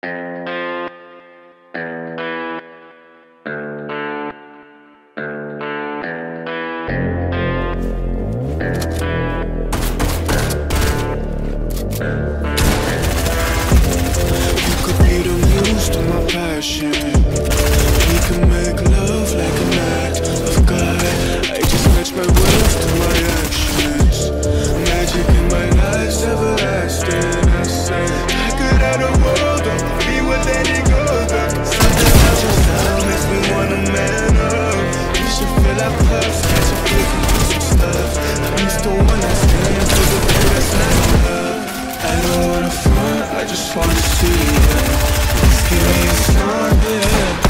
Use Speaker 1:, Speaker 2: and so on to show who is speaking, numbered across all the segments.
Speaker 1: We can make love like an act of God. I just match my words I'm one night stand for the two that's not enough. I don't wanna front, I just wanna see you Just give me a sign, yeah.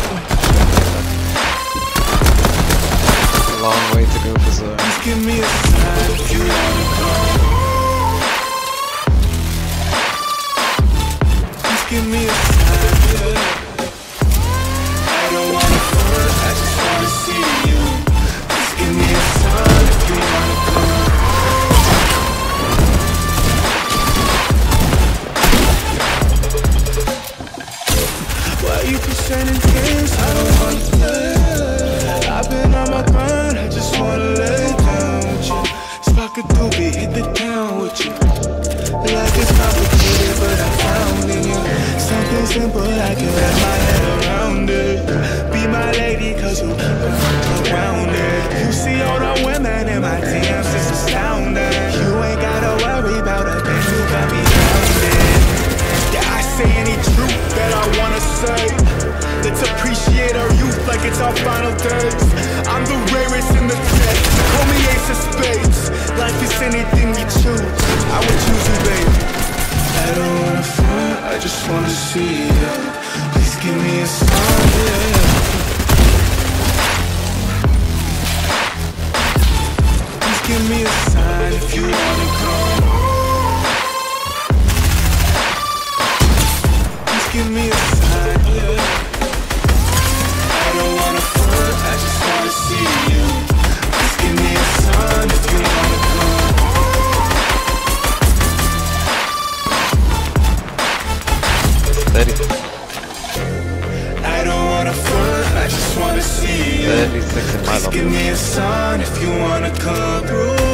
Speaker 2: Long way to go for Zoe.
Speaker 1: Just give me a sign You games? I don't wanna play. I've been on my grind, I just wanna lay down with you. Spark a doobie, hit the town with you. Life is complicated, but I found in you something simple I can wrap my head around it. Be my lady, cause you keep me like it's our final days. I'm the rarest in the deck. Call me ace of spades. Life is anything we choose. I would choose you, babe. I don't wanna front, I just wanna see ya. Please give me a sign, yeah.
Speaker 2: Steady.
Speaker 1: I don't wanna front, I just wanna see you.
Speaker 2: 36 in my
Speaker 1: give me a sign if you wanna come through.